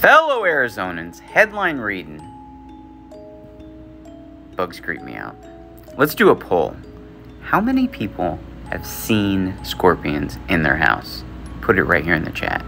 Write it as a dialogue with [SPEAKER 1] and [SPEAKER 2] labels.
[SPEAKER 1] Fellow Arizonans, headline reading. Bugs creep me out. Let's do a poll. How many people have seen scorpions in their house? Put it right here in the chat.